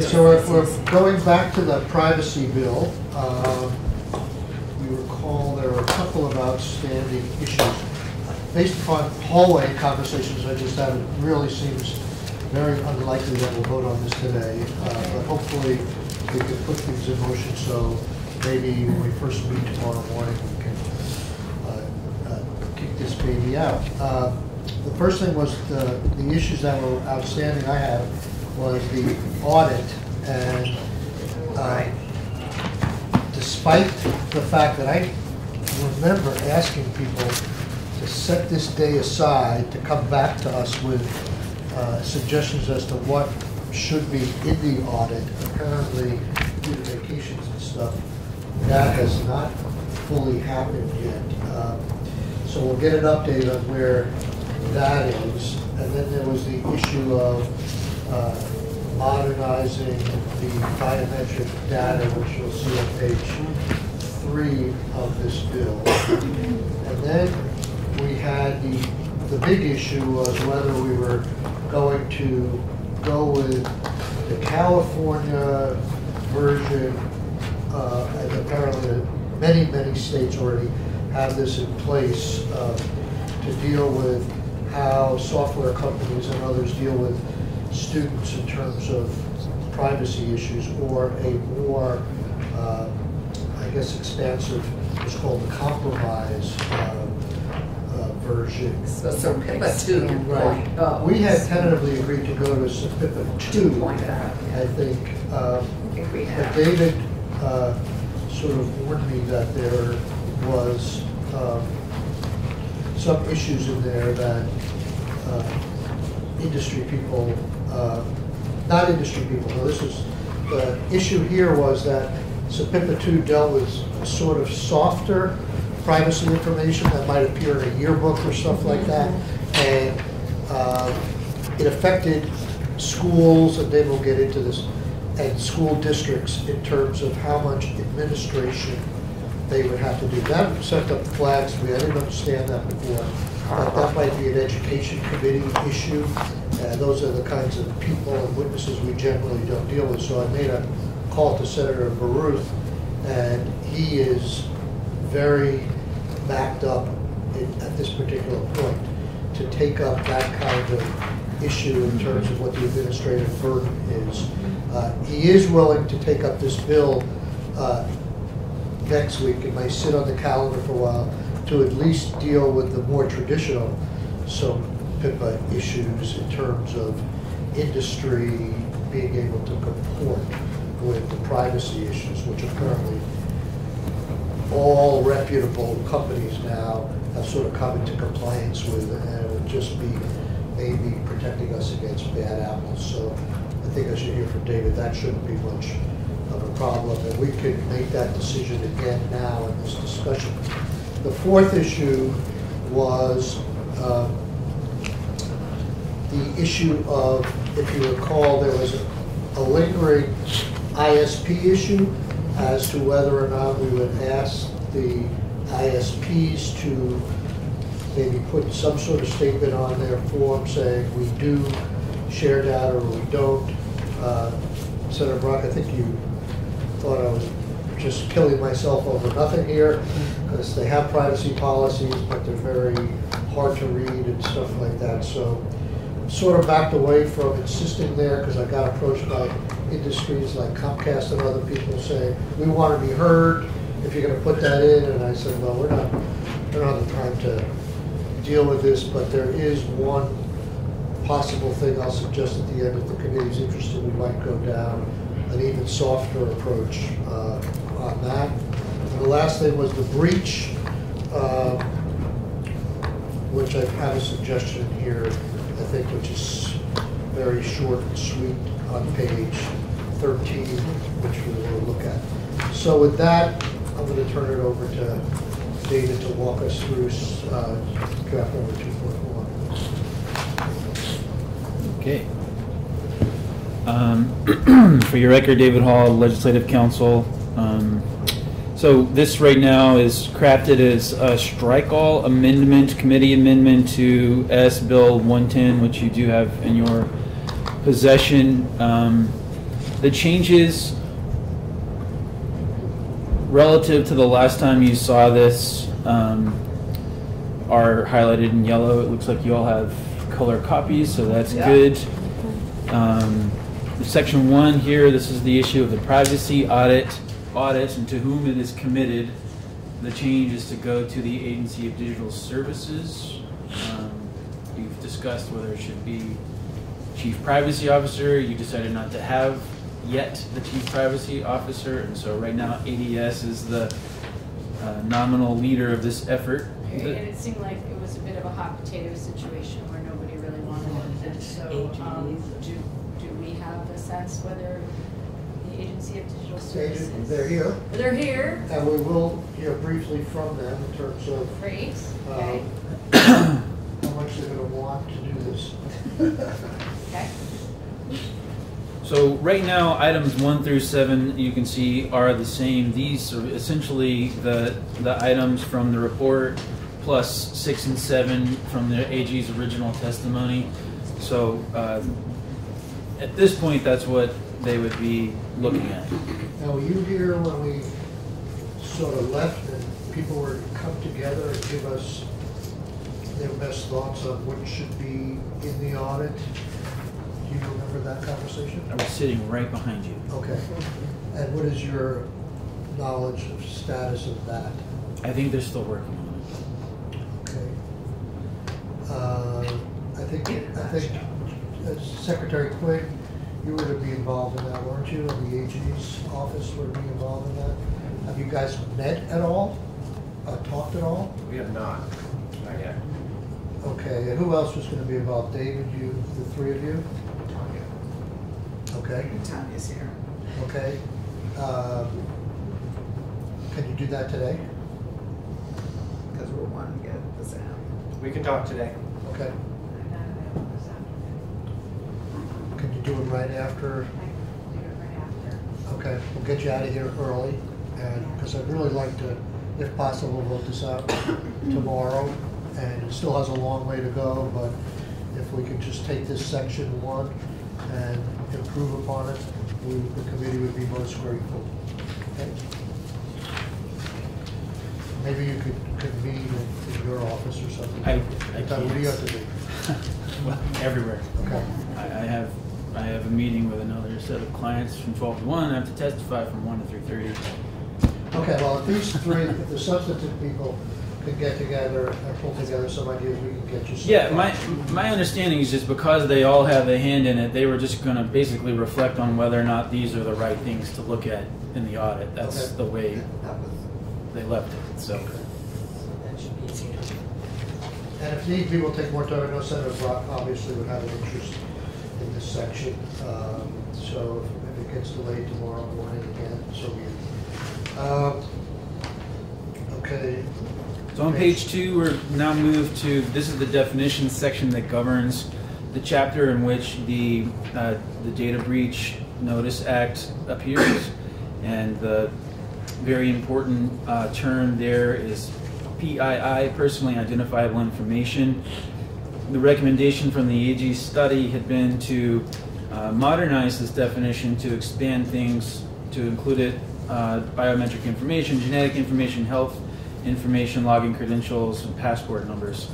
So if we're going back to the privacy bill, um, you recall there are a couple of outstanding issues. Based upon hallway conversations I just had, it really seems very unlikely that we'll vote on this today. Uh, But hopefully, we can put things in motion, so maybe when we first meet tomorrow morning, we can uh, uh, kick this baby out. Uh, The first thing was the, the issues that were outstanding I had was the audit, and uh, despite the fact that I remember asking people to set this day aside to come back to us with uh, suggestions as to what should be in the audit, apparently due to vacations and stuff, that has not fully happened yet. Um, So we'll get an update on where that is. And then there was the issue of uh, modernizing the biometric data, which you'll see on page three of this bill. And then we had the, the big issue was whether we were going to go with the California version, uh, and apparently many, many states already have this in place, uh, to deal with how software companies and others deal with students in terms of privacy issues, or a more, uh, I guess expansive, it's called the compromise uh, uh, version. So, so PIPA two Right. point oh. We had tentatively agreed to go to SIPA two, Point oh, I think. um, I think we But. David uh, sort of warned me that there was um, some issues in there that uh, industry people, uh, not industry people, no, this is, the issue here was that SIPA two dealt with sort of softer privacy information that might appear in a yearbook or stuff like that. And uh, it affected schools, and then we'll get into this, and school districts in terms of how much administration they would have to do. That set up flags. I didn't understand that before. But that might be an education committee issue. And those are the kinds of people and witnesses we generally don't deal with. So I made a call to Senator Baruth, and he is very backed up at this particular point to take up that kind of issue in terms of what the administrative burden is. Uh, He is willing to take up this bill uh, next week, it may sit on the calendar for a while, to at least deal with the more traditional some PIPA issues in terms of industry being able to comport with the privacy issues, which apparently all reputable companies now have sort of come into compliance with, and it would just be maybe protecting us against bad apples. So I think I should hear from David, that shouldn't be much of a problem, and we could make that decision again now in this discussion. The fourth issue was um, the issue of, if you recall, there was a lingering ISP issue as to whether or not we would ask the ISPs to maybe put some sort of statement on their form saying we do share data or we don't. Uh, Senator Brock, I think you thought I was just killing myself over nothing here, because they have privacy policies, but they're very hard to read and stuff like that. So sort of backed away from insisting there, because I got approached by industries like Comcast and other people saying, we want to be heard, if you're gonna put that in, and I said, well, we're not, we're not the time to deal with this, but there is one possible thing I'll suggest at the end, if the committee's interested, we might go down an even softer approach uh, on that. And the last thing was the breach, um, which I have had a suggestion here, think, which is very short and sweet on page 13, which we will look at. So with that, I'm going to turn it over to David to walk us through uh, draft number 2.1. Okay. Um, For your record, David Hall, Legislative Counsel. Um, So this right now is crafted as a strike-all amendment, committee amendment to S Bill 110, which you do have in your possession. Um, The changes relative to the last time you saw this um, are highlighted in yellow. It looks like you all have color copies, so that's Yeah. good. Um, Section one here, this is the issue of the privacy audit, audit, and to whom it is committed. The change is to go to the Agency of Digital Services. Um, You've discussed whether it should be Chief Privacy Officer. You decided not to have yet the Chief Privacy Officer, and so right now ADS is the uh, nominal leader of this effort. And it seemed like it was a bit of a hot potato situation where nobody really wanted it. So, um, do, do we have a sense whether the Agency of Digital Services? They're here, They're here, and we will hear briefly from them in terms of great, okay, um, how much they're gonna want to do this. okay. So right now, items one through seven, you can see are the same. These are essentially the, the items from the report plus six and seven from the AG's original testimony. So uh, at this point, that's what they would be looking at. Now, were you here when we sort of left and people were to come together and give us their best thoughts on what should be in the audit? Do you remember that conversation? I was sitting right behind you. Okay. And what is your knowledge of status of that? I think they're still working on it. Okay. Uh, I think, I think uh, Secretary Quinn, you were to be involved in that, weren't you? And the AG's office were to be involved in that? Have you guys met at all? Uh, Talked at all? We have not, not yet. Okay, and who else was gonna be involved? David, you, the three of you? Okay, Tanya's here. okay. Um, Can you do that today? Because we're wanting to get this out. We can talk today. Okay. I'm not available this afternoon. Can you do it right after? I can do it right after. Okay, we'll get you out of here early, and, because I'd really like to, if possible, vote this out tomorrow. And it still has a long way to go, but if we could just take this section one and improve upon it, we, the committee would be most grateful. Okay? Maybe you could convene in, in your office or something. I- I What do you have to do? well, everywhere. Okay, I, I have I have a meeting with another set of clients from 12 to 1. I have to testify from 1 to 3:30. okay, well, if these three, if the substantive people could get together and pull together some ideas, we can get you some. Yeah, my my understanding is just because they all have a hand in it, they were just going to basically reflect on whether or not these are the right things to look at in the audit. That's Okay. the way they left it. So that should be easier. And if need be, we'll take more time. I know Senator Brock obviously would have an interest in this section. Um, So if it gets delayed tomorrow morning again, so be it. Um, Okay, So on page two, we're now moved to, this is the definition section that governs the chapter in which the, uh, the Data Breach Notice Act appears. And the very important uh, term there is PII, Personally Identifiable Information. The recommendation from the AG study had been to uh, modernize this definition to expand things to include it uh, biometric information, genetic information, health information, login credentials, and passport numbers.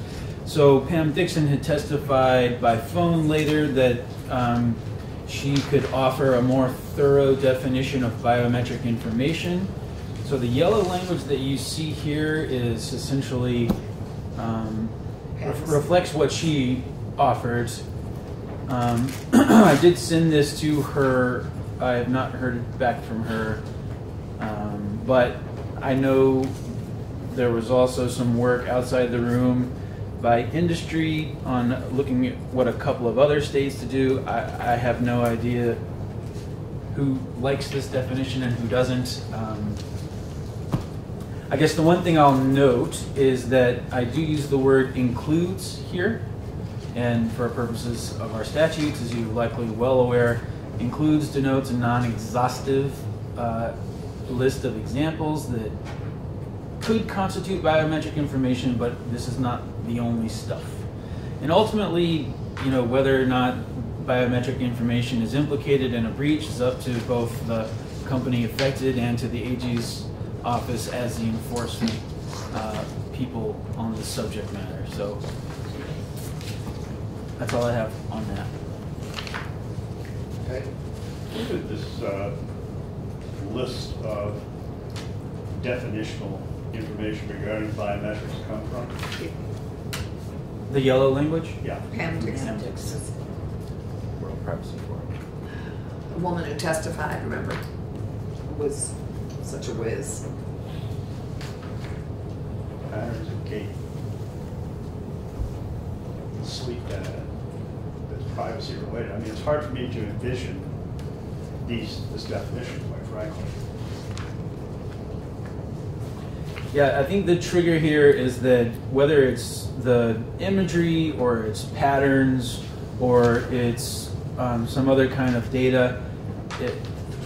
So Pam Dixon had testified by phone later that um, she could offer a more thorough definition of biometric information. So the yellow language that you see here is essentially um, ref- reflects what she offered. Um, I did send this to her. I have not heard back from her, um, but I know there was also some work outside the room by industry on looking at what a couple of other states to do. I, I have no idea who likes this definition and who doesn't. Um, I guess the one thing I'll note is that I do use the word includes here. And for purposes of our statutes, as you're likely well aware, includes denotes a non-exhaustive uh, list of examples that could constitute biometric information, but this is not the only stuff. And ultimately, you know, whether or not biometric information is implicated in a breach is up to both the company affected and to the AG's office as the enforcement uh, people on the subject matter. So that's all I have on that. Okay, Where did this uh, list of definitional information regarding biometrics come from? The yellow language? Yeah. Pam Dixon, Dixon. World Privacy Forum. the woman who testified, remember, was such a whiz. Patterns of gait. Sleep data that's privacy related. I mean, it's hard for me to envision these, this definition, quite frankly. Yeah, I think the trigger here is that whether it's the imagery or it's patterns or it's um, some other kind of data, it,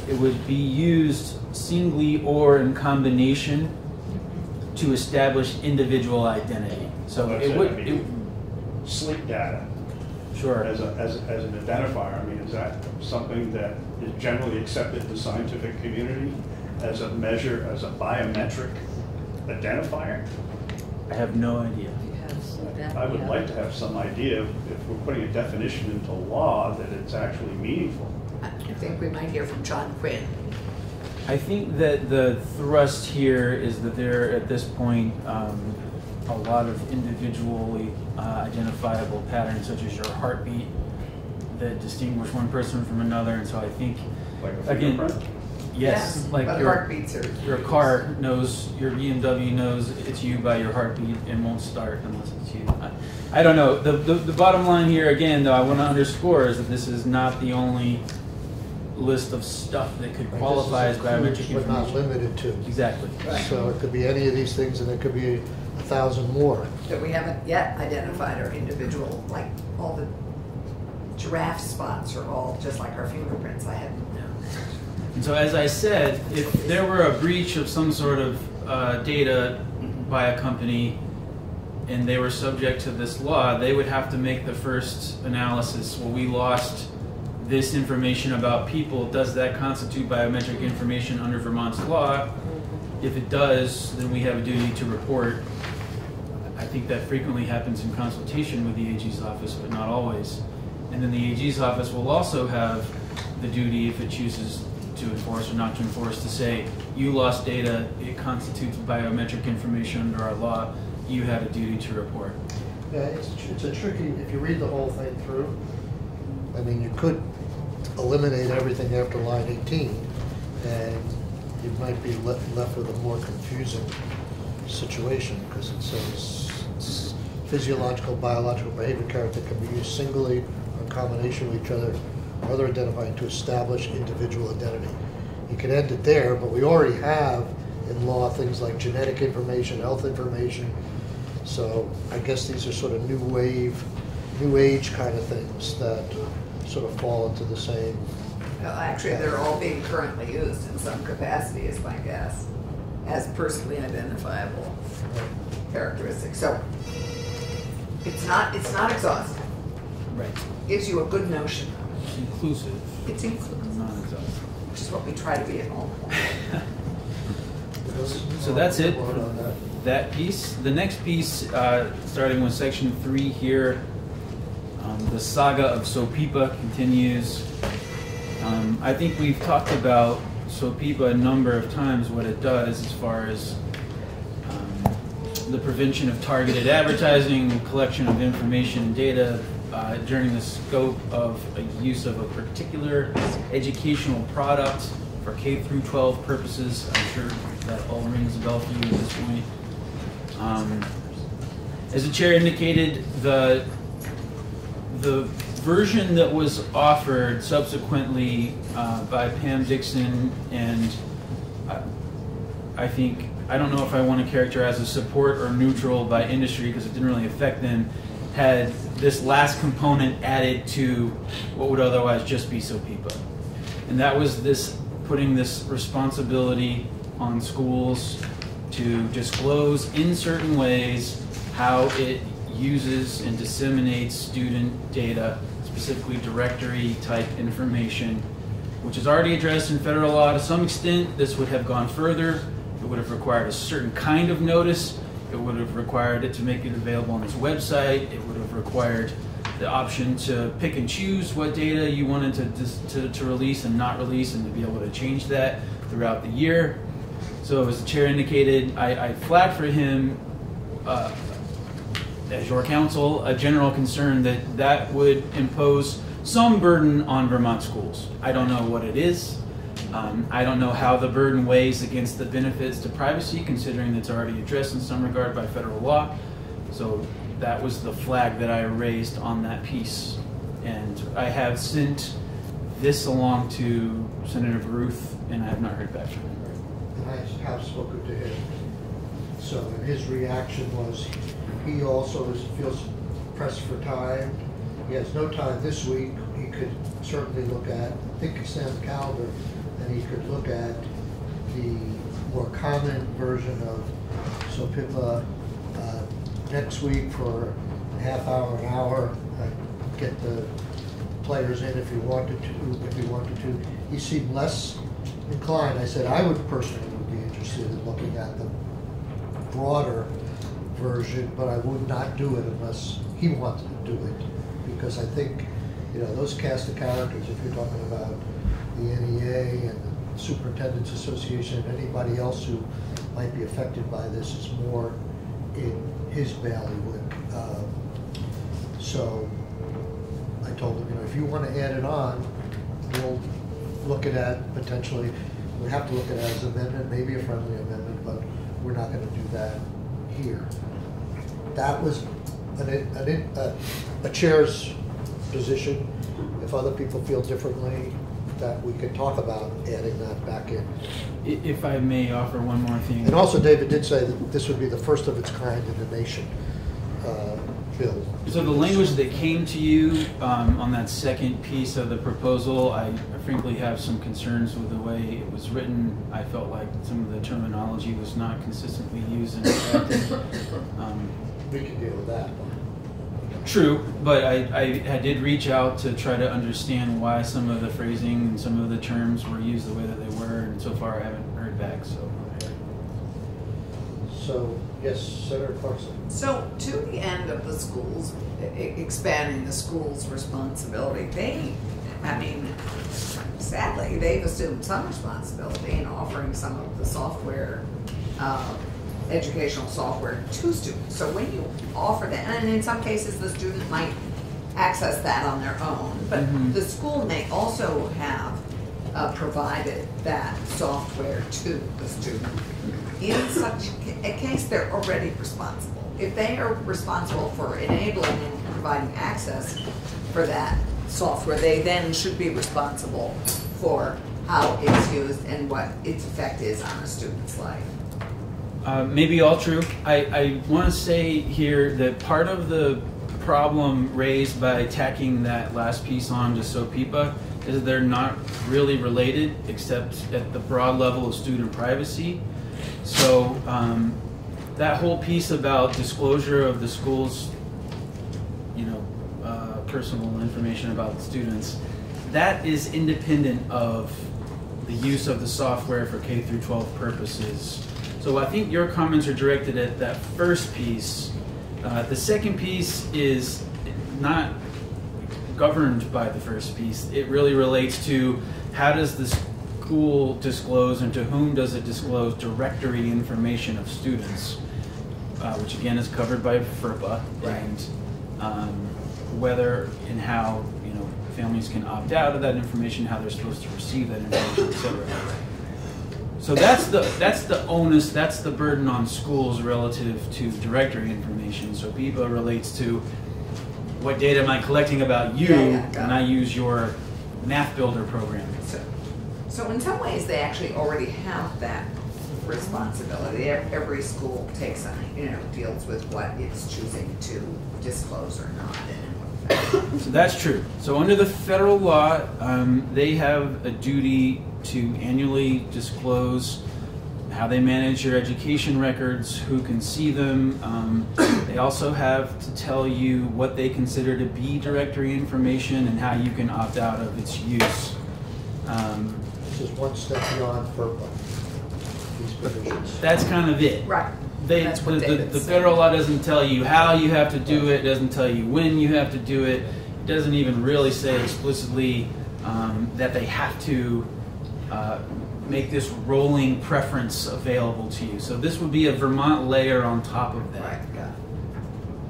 it would be used singly or in combination to establish individual identity. So That's it it, would, I mean- it, Sleep data sure. as a, as, as an identifier, I mean, is that something that is generally accepted in the scientific community as a measure, as a biometric identifier? I have no idea. I would like to have some idea if if we're putting a definition into law that it's actually meaningful. I think we might hear from John Quinn. I think that the thrust here is that there, at this point, um, a lot of individually uh, identifiable patterns, such as your heartbeat, that distinguish one person from another. And so I think, Like a again, fingerprint. yes, Yeah, like your heartbeats are. your car knows, your BMW knows it's you by your heartbeat and won't start unless it's you. I, I don't know. The, the the bottom line here, again, though, I want to underscore is that this is not the only list of stuff that could Right, qualify this as is includes, biometric But not information. limited to. Exactly. So it could be any of these things, and it could be a thousand more. That we haven't yet identified our individual, like all the giraffe spots are all just like our fingerprints. I hadn't known. And so, as I said, if there were a breach of some sort of uh, data by a company and they were subject to this law, they would have to make the first analysis. Well, we lost this information about people. Does that constitute biometric information under Vermont's law? If it does, then we have a duty to report. I think that frequently happens in consultation with the AG's office, but not always. And then the AG's office will also have the duty, if it chooses to enforce or not to enforce, to say, you lost data, it constitutes biometric information under our law, you have a duty to report. Yeah, it's, it's a tricky, if you read the whole thing through, I mean, you could eliminate everything after line eighteen, and you might be le- left with a more confusing situation, because it says physiological, biological behavior character can be used singly or in combination with each other, or other identifying to establish individual identity. You could end it there, but we already have in law things like genetic information, health information, so I guess these are sort of new wave, new age kind of things that sort of fall into the same. Well, actually, they're all being currently used in some capacity, is my guess, as personally identifiable characteristics. So it's not, it's not exhaustive. Right. Gives you a good notion. It's inclusive, It's inclusive, not exhaustive. which is what we try to be at home. So that's it that. that piece. The next piece, uh, starting with section three here, um, the saga of SOPIPA continues. Um, I think we've talked about SOPIPA a number of times, what it does as far as um, the prevention of targeted advertising, collection of information and data uh, during the scope of use of a particular educational product for K through 12 purposes. I'm sure that all rings a bell for you at this point. Um, as the chair indicated, the the version that was offered subsequently uh, by Pam Dixon and uh, I think I don't know if I want to characterize as support or neutral by industry because it didn't really affect them. Had this last component added to what would otherwise just be SOPIPA, and that was this putting this responsibility on schools to disclose in certain ways how it uses and disseminates student data, specifically directory type information, which is already addressed in federal law to some extent. This would have gone further. It would have required a certain kind of notice. It would have required it to make it available on its website. It would have required the option to pick and choose what data you wanted to, to, to release and not release and to be able to change that throughout the year. So as the chair indicated, I, I flagged for him, uh, as your counsel, a general concern that that would impose some burden on Vermont schools. I don't know what it is. Um, I don't know how the burden weighs against the benefits to privacy, considering it's already addressed in some regard by federal law. So that was the flag that I raised on that piece. And I have sent this along to Senator Baruth, and I have not heard back from him. I have spoken to him. So, his reaction was, he also feels pressed for time. He has no time this week. He could certainly look at, I think it's on the calendar, and he could look at the more common version of SOPIPA uh, next week for a half hour, an hour, uh, get the players in if he wanted to, if he wanted to. He seemed less inclined. I said, I would personally would be interested in looking at the broader version, but I would not do it unless he wanted to do it. Because I think, you know, those cast of characters, if you're talking about the NEA and the Superintendent's Association, and anybody else who might be affected by this is more in his bailiwick. Uh, So I told him, you know, if you want to add it on, we'll look at that potentially. We have to look at it as an amendment, maybe a friendly amendment, but we're not going to do that here. That was an, an, a, a chair's position. If other people feel differently, that we could talk about adding that back in. If I may offer one more thing. And also, David did say that this would be the first of its kind in the nation, uh, bill. So the language that came to you um, on that second piece of the proposal, I frankly have some concerns with the way it was written. I felt like some of the terminology was not consistently used and effective. Um, We can deal with that. True, but I, I, I did reach out to try to understand why some of the phrasing and some of the terms were used the way that they were, and so far I haven't heard back, so. So, yes, Senator Clarkson. So to the end of the schools, expanding the school's responsibility, they, I mean, sadly, they've assumed some responsibility in offering some of the software, uh, educational software to students. So when you offer that, and in some cases, the student might access that on their own, but Mhm. the school may also have uh, provided that software to the student. In such a case, they're already responsible. If they are responsible for enabling and providing access for that software, they then should be responsible for how it's used and what its effect is on a student's life. Uh, maybe all true. I, I want to say here that part of the problem raised by tacking that last piece on to SOPIPA is that they're not really related except at the broad level of student privacy. So um, that whole piece about disclosure of the school's, you know, uh, personal information about students, that is independent of the use of the software for K through 12 purposes. So I think your comments are directed at that first piece. Uh, the second piece is not governed by the first piece. It really relates to how does the school disclose and to whom does it disclose directory information of students, uh, which again is covered by FERPA Right. and um, whether and how you know families can opt out of that information, how they're supposed to receive that information, et cetera. So that's the that's the onus, that's the burden on schools relative to directory information. So BIBA relates to what data am I collecting about you Yeah, yeah, it. I use your math builder program. So, so in some ways, they actually already have that responsibility. Every school takes on, you know, deals with what it's choosing to disclose or not. So that's true. So under the federal law, um, they have a duty to annually disclose how they manage your education records, who can see them. Um, they also have to tell you what they consider to be directory information and how you can opt out of its use. Um, This is one step beyond FERPA, these provisions. that's kind of it. Right. They, That's the, what the, David's the federal law doesn't tell you how you have to do it, doesn't tell you when you have to do it. It doesn't even really say explicitly um, that they have to uh, make this rolling preference available to you. So this would be a Vermont layer on top of that. Right.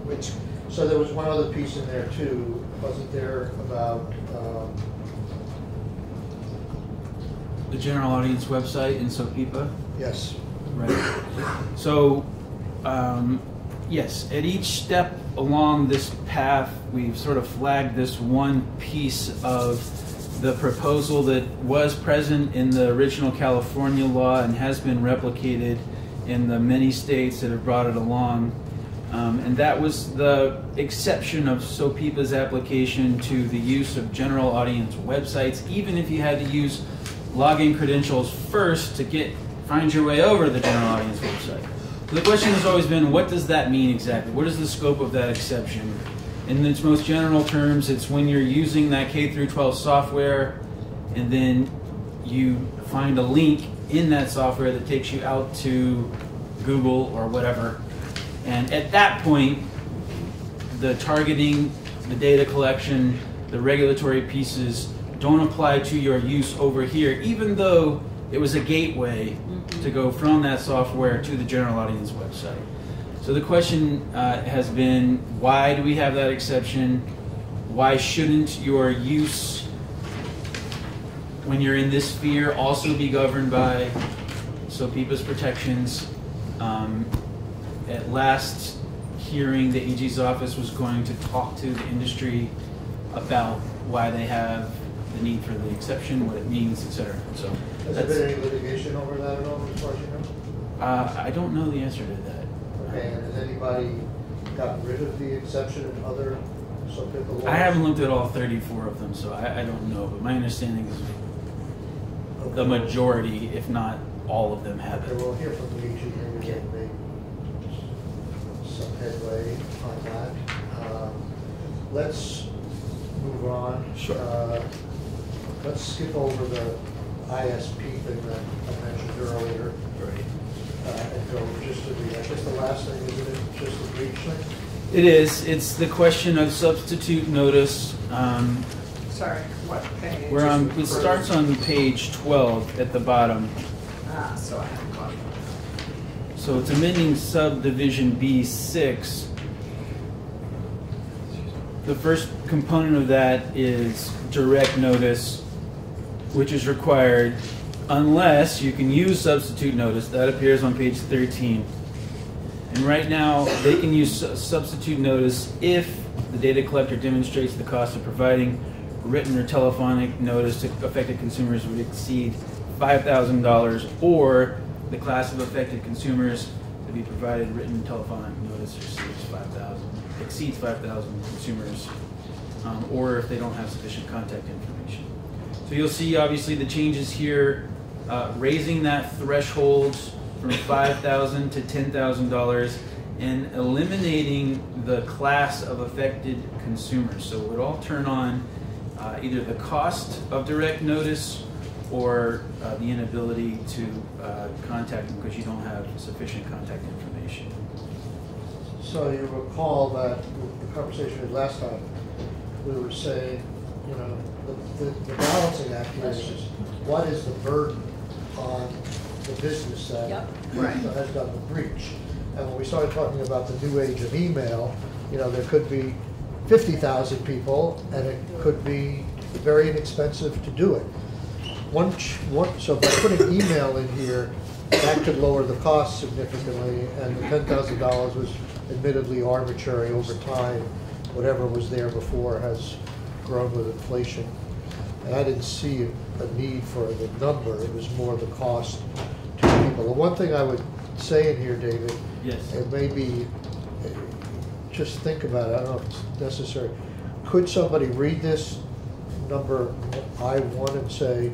Which, So there was one other piece in there too, wasn't there, about, um, The general audience website in SOPIPA. yes, Right. So, um, yes, at each step along this path, we've sort of flagged this one piece of the proposal that was present in the original California law and has been replicated in the many states that have brought it along. Um, and that was the exception of SOPIPA's application to the use of general audience websites, even if you had to use login credentials first to get find your way over the general audience website. So the question has always been, what does that mean exactly? What is the scope of that exception? In its most general terms, it's when you're using that K through 12 software, and then you find a link in that software that takes you out to Google or whatever, and at that point, the targeting, the data collection, the regulatory pieces don't apply to your use over here, even though it was a gateway mm-hmm. to go from that software to the general audience website. So the question uh, has been, why do we have that exception? Why shouldn't your use when you're in this sphere also be governed by SOPIPA's protections? Um, at last hearing, the AG's office was going to talk to the industry about why they have the need for the exception, what it means, et cetera. So has there been any litigation over that at all, as far as you know? uh, I don't know the answer to that. Okay, and has anybody gotten rid of the exception in other SOPIPA laws? I haven't looked at all 34 of them, so I, I don't know. But my understanding is the majority, if not all of them, have Okay, it. we'll hear from the AG, maybe Okay. they made some headway on that. Um, Let's move on. Sure. Uh, Let's skip over the ISP thing that I mentioned earlier Right. Uh, and go just to the, I guess the last thing, isn't it, just the breach thing? It is. It's the question of substitute notice. Um, sorry, what page? where on, is it starts on page 12 at the bottom. Ah, so I haven't got. So it's amending subdivision B6. The first component of that is direct notice, which is required unless you can use substitute notice. That appears on page 13. And right now, they can use substitute notice if the data collector demonstrates the cost of providing written or telephonic notice to affected consumers would exceed $5,000 or the class of affected consumers to be provided written telephonic notice exceeds 5,000, exceeds 5,000 consumers, um, or if they don't have sufficient contact information. So you'll see obviously the changes here, uh, raising that threshold from 5,000 to ten thousand dollars and eliminating the class of affected consumers. So it would all turn on uh, either the cost of direct notice or uh, the inability to uh, contact them because you don't have sufficient contact information. So you recall that the conversation we had last time, we were saying, you know, the, the the balancing act here is what is the burden on the business side. Yep. Right. has done the breach? And when we started talking about the new age of email, you know, there could be fifty thousand people and it could be very inexpensive to do it. One, ch- one, so by putting email in here, that could lower the cost significantly, and the ten thousand dollars was admittedly arbitrary over time. Whatever was there before has grown with inflation. And I didn't see a need for the number, it was more the cost to people. The one thing I would say in here, David, Yes. and maybe, uh, just think about it, I don't know if it's necessary. Could somebody read this number I one and say,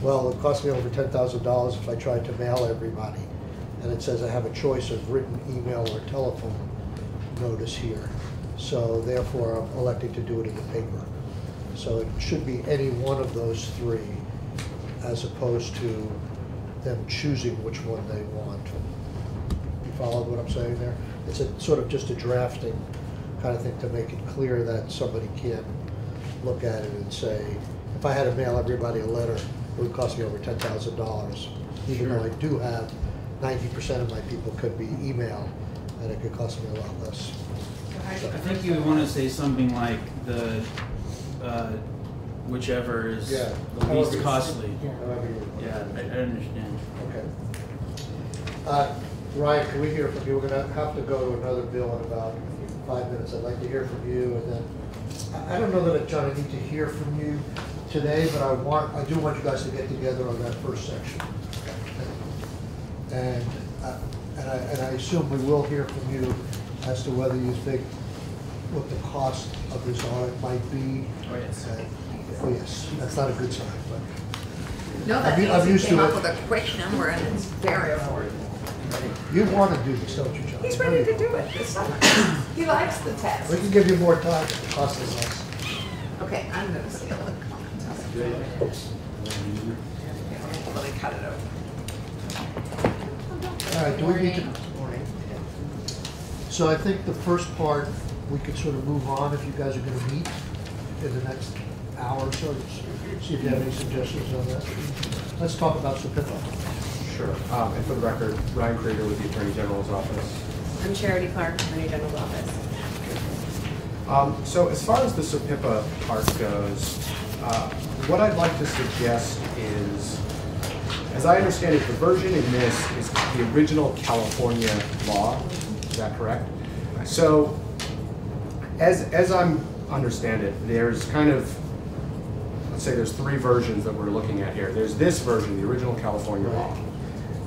well, it cost me over ten thousand dollars if I tried to mail everybody. And it says I have a choice of written, email, or telephone notice here. So therefore, I'm electing to do it in the paper. So it should be any one of those three, as opposed to them choosing which one they want. You follow what I'm saying there? It's a sort of just a drafting kind of thing to make it clear that somebody can look at it and say, if I had to mail everybody a letter, it would cost me over ten thousand dollars. Even though I do have ninety percent of my people could be email, and it could cost me a lot less. I think you would want to say something like the, uh, whichever is Yeah. the However least costly. However you- Yeah, I, I understand. Okay. Uh, Ryan, can we hear from you? We're gonna have to go to another bill in about five minutes. I'd like to hear from you, and then, I, I don't know that, John, I need to hear from you today, but I want, I do want you guys to get together on that first section. And, uh, and I, and I assume we will hear from you as to whether you think what the cost of this audit might be. Oh, yes. And- Oh, yes, that's not a good sign, but. No, that I'm u- I'm means used he came to up it. with a quick number and it's very affordable. You want to do this, don't you, John? He's ready to do it this summer. He likes the test. We can give you more time, if it costs us less. Okay, I'm gonna steal it. Let me cut it over. All right, do we need to? So I think the first part, we could sort of move on if you guys are gonna meet in the next hour or so. See if you have any suggestions on that. Let's talk about SOPIPA. Sure. Um, And for the record, Ryan Kriger with the Attorney General's office. I'm Charity Clark, Attorney General's office. Um, So as far as the SOPIPA part goes, uh, what I'd like to suggest is, as I understand it, the version in this is the original California law. Is that correct? So as, as I'm, understand it, there's kind of, let's say there's three versions that we're looking at here. There's this version, the original California law.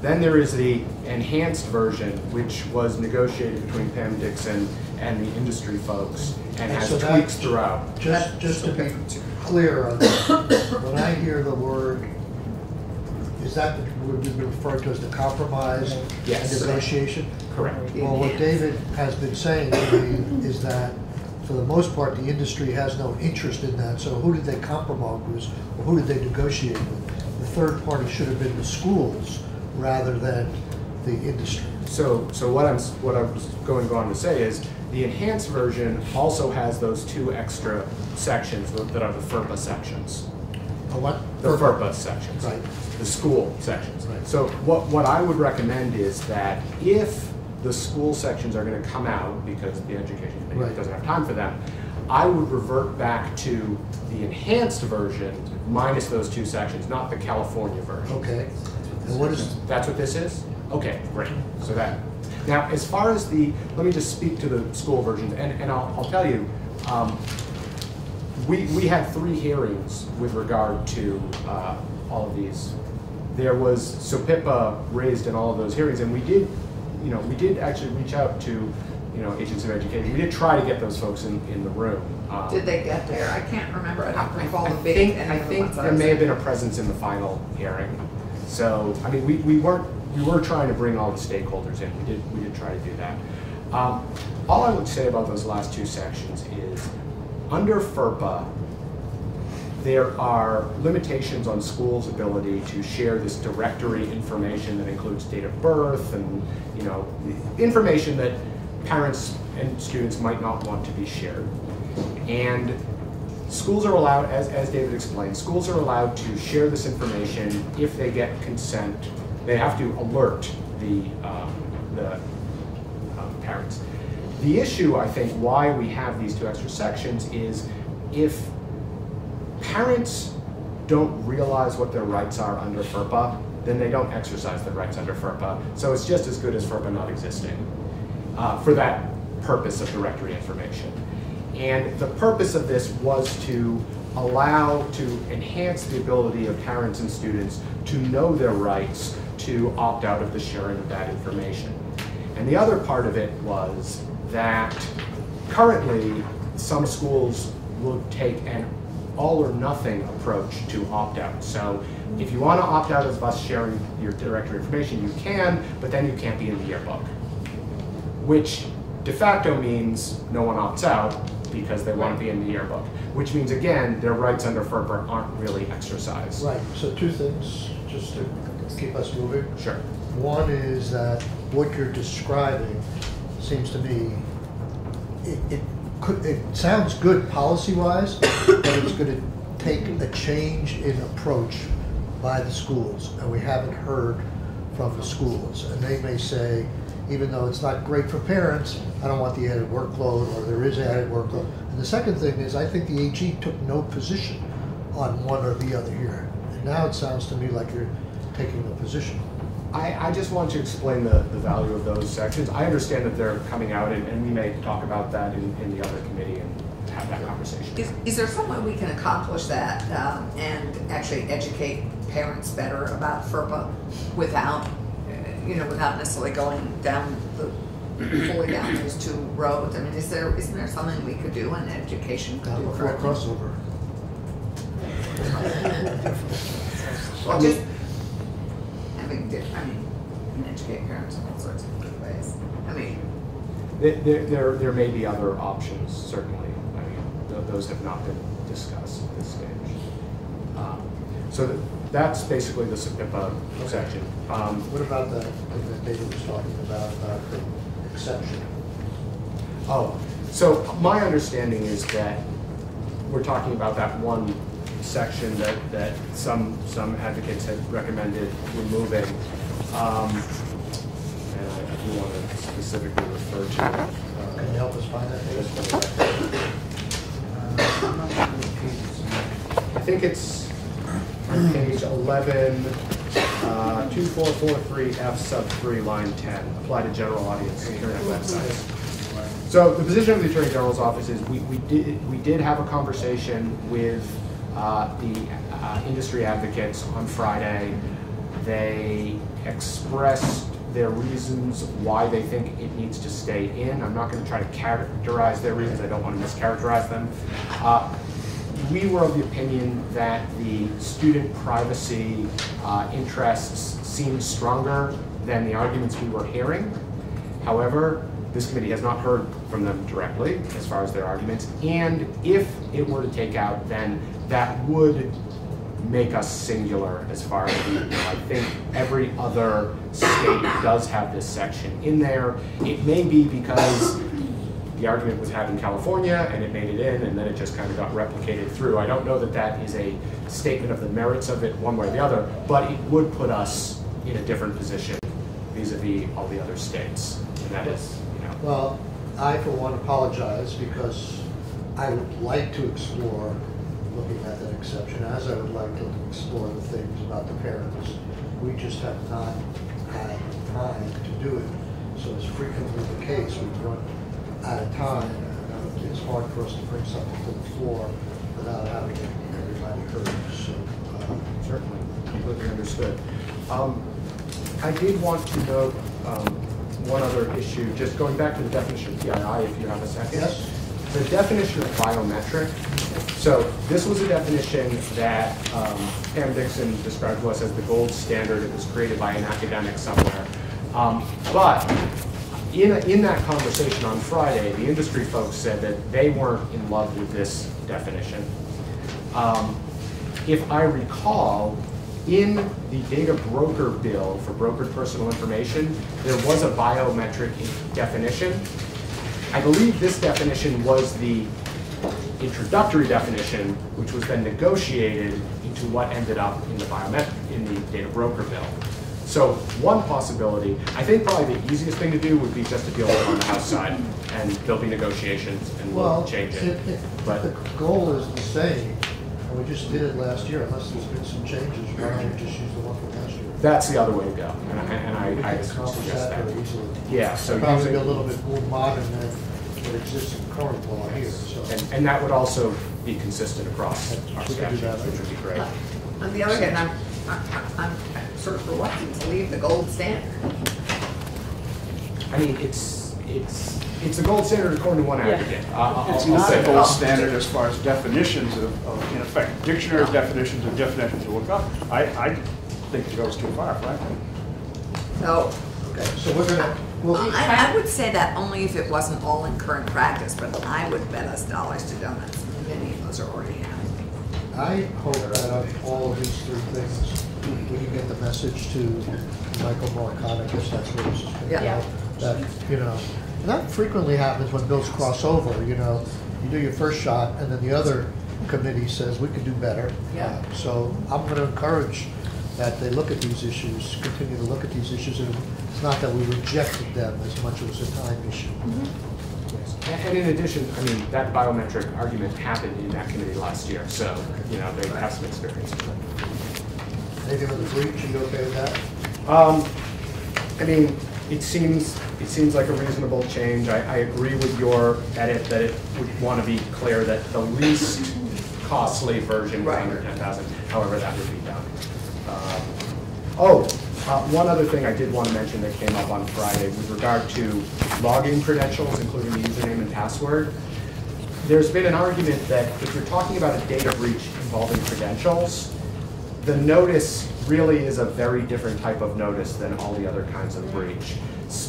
Then there is the enhanced version, which was negotiated between Pam Dixon and the industry folks and And has so that- tweaks throughout. Just, just to be clear on that, when I hear the word, is that the- would be referred to as the compromise and Yes. negotiation? Correct. Well, what David has been saying to me is that, for the most part, the industry has no interest in that, so who did they compromise with, or who did they negotiate with? The third party should have been the schools, rather than the industry. So, so what I'm, what I was going on to say is, the enhanced version also has those two extra sections that are the FERPA sections. Oh, what? The FERPA sections. Right. The school sections. Right. So what, what I would recommend is that if the school sections are gonna come out, because the education committee Right. doesn't have time for them, I would revert back to the enhanced version minus those two sections, not the California version. Okay. And what is, That's what this is? Okay, great. So that, now, as far as the, let me just speak to the school versions and, and I'll, I'll tell you, um, we, we had three hearings with regard to, uh, all of these. There was, so SOPIPA raised in all of those hearings, and we did, you know, we did actually reach out to, you know, agents of education. We did try to get those folks in, in the room. Um, Did they get there? I can't remember. I don't I recall the big, think, any I of the think ones I there was may have been a presence in the final hearing. So, I mean, we, we weren't, we were trying to bring all the stakeholders in. We did, we did try to do that. Um, all I would say about those last two sections is, under FERPA, there are limitations on schools' ability to share this directory information that includes date of birth and, you know, information that parents and students might not want to be shared. And schools are allowed, as, as David explained, schools are allowed to share this information if they get consent. They have to alert the, um, the um, parents. The issue, I think, why we have these two extra sections is if parents don't realize what their rights are under FERPA, then they don't exercise their rights under FERPA. So it's just as good as FERPA not existing uh, for that purpose of directory information. And the purpose of this was to allow, to enhance the ability of parents and students to know their rights to opt out of the sharing of that information. And the other part of it was that currently, some schools will take an all or nothing approach to opt out. So If you want to opt out of us sharing your directory information, you can, but then you can't be in the yearbook. Which de facto means no one opts out because they want to be in the yearbook. Which means, again, their rights under FERPA aren't really exercised. Right, so two things, just to keep us moving. Sure. One is that what you're describing seems to be, it, it it sounds good policy-wise, but it's gonna take a change in approach by the schools, and we haven't heard from the schools. And they may say, even though it's not great for parents, I don't want the added workload, or there is added workload. And the second thing is, I think the AG took no position on one or the other here. And now it sounds to me like you're taking a position. I, I just want to explain the, the value of those sections. I understand that they're coming out, and, and we may talk about that in, in the other committee and have that conversation. Is, is there some way we can accomplish that um, and actually educate parents better about FERPA without, uh, you know, without necessarily going down the, fully down those two roads? I mean, is there, isn't there something we could do and education could do for before them? crossover. Well, just having, di- I mean, and educate parents in all sorts of good ways. I mean, There, there- there, there may be other options, certainly. I mean, th- those have not been discussed at this stage. Um, So th- that's basically the SOPIPA section. Um, What about the, thing that David was talking about, about the exception? Oh, so my understanding is that we're talking about that one section that, that some, some advocates had recommended removing. Um, And I I do want to specifically refer to uh, Can you help us find that, David? I think it's on page 11, uh, 2443F sub 3, line 10, apply to general audience internet websites. So the position of the Attorney General's office is, we, we did, we did have a conversation with uh, the uh, industry advocates on Friday. They expressed their reasons why they think it needs to stay in. I'm not gonna try to characterize their reasons, I don't wanna mischaracterize them. Uh, we were of the opinion that the student privacy uh, interests seemed stronger than the arguments we were hearing. However, this committee has not heard from them directly as far as their arguments, and if it were to take out, then that would make us singular as far as, know, I think every other state does have this section in there. It may be because the argument was had in California and it made it in and then it just kind of got replicated through. I don't know that that is a statement of the merits of it one way or the other, but it would put us in a different position vis-à-vis all the other states. And that is, you know, Well, I for one apologize because I would like to explore looking at that exception, as I would like to explore the things about the parents. We just have not had time to do it. So it's frequently the case, we run out of time. and It's hard for us to bring something to the floor without having everybody heard. So, uh, certainly, completely understood. Um, I did want to note um, one other issue, just going back to the definition of PII, if you have a second. Yes. The definition of biometric, so this was a definition that um, Pam Dixon described to us as the gold standard. It was created by an academic somewhere. Um, But in, in that conversation on Friday, the industry folks said that they weren't in love with this definition. Um, If I recall, in the data broker bill for brokered personal information, there was a biometric definition. I believe this definition was the introductory definition, which was then negotiated into what ended up in the biometric, in the data broker bill. So one possibility, I think probably the easiest thing to do would be just to deal with it on the House side, and there'll be negotiations, and Well, we'll change if, it. if But- the goal is the same, and we just did it last year, unless there's been some changes, why don't we just use the one from last year? That's the other way to go, and I, and I, I suggest that that. easily. Yeah, so Probably using- a little bit more modern than what exists in current law here, so. And, and that would also be consistent across our We can do that. statutes, which would be great. Uh, on the other hand, I'm, I'm, I'm sort of reluctant to leave the gold standard. I mean, it's, it's, it's a gold standard according to one aggregate. Uh, I- I'll- It's I'll not say a that. gold standard as far as definitions of, of, in effect, dictionary definitions of definitions to look up. I, I think it goes too far, frankly. No, okay. So we're gonna, well, I, I would say that only if it wasn't all in current practice, but I would bet us dollars to donuts. Many of those are already happening. I hope that on all of these three things, we can get the message to Michael guess that's what it's Yeah. about. That, you know, that frequently happens when bills cross over, you know, you do your first shot and then the other committee says, we could do better. Yeah. Uh, So I'm gonna encourage that they look at these issues, continue to look at these issues, and it's not that we rejected them as much as it was a time issue. Yes. And and in addition, I mean, that biometric argument happened in that committee last year, so, you know, they have some experience. Anything with the breach, you okay with that? Um, I mean, it seems, it seems like a reasonable change. I, I agree with your edit that it would want to be clear that the least costly version was Right. under ten thousand, however that would be done. Um, Oh, uh, one other thing I did want to mention that came up on Friday with regard to login credentials, including the username and password. There's been an argument that if you're talking about a data breach involving credentials, the notice really is a very different type of notice than all the other kinds of breach.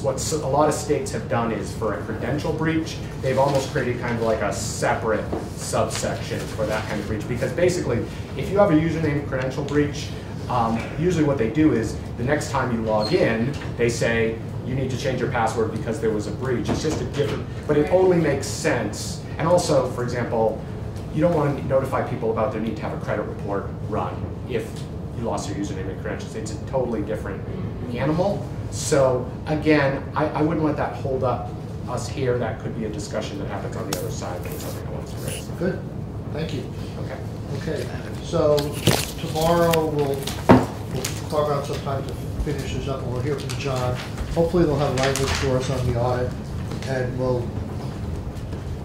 What a lot of states have done is for a credential breach, they've almost created kind of like a separate subsection for that kind of breach. Because basically, if you have a username credential breach, um, usually what they do is the next time you log in, they say you need to change your password because there was a breach. It's just a different, but it only makes sense. And also, for example, you don't want to notify people about their need to have a credit report run if you lost your username and credentials. It's a totally different animal. So again, I, I wouldn't let that hold up us here. That could be a discussion that happens on the other side, but it's something I want to raise. Good, thank you. Okay. Okay, so tomorrow we'll, we'll carve out some time to finish this up and we'll hear from John. Hopefully they'll have language for us on the audit and we'll,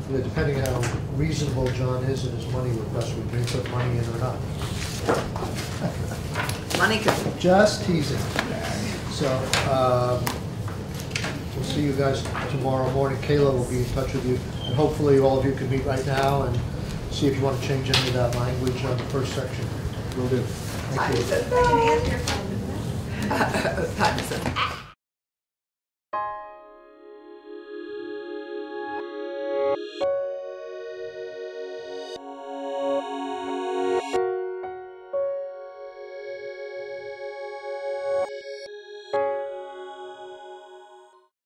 you know, depending on how reasonable John is in his money request, we may put money in or not. Money could, Just teasing. So, um, we'll see you guys tomorrow morning. Kayla will be in touch with you. And hopefully all of you can meet right now and see if you want to change any of that language on the first section. Will do. Thank you.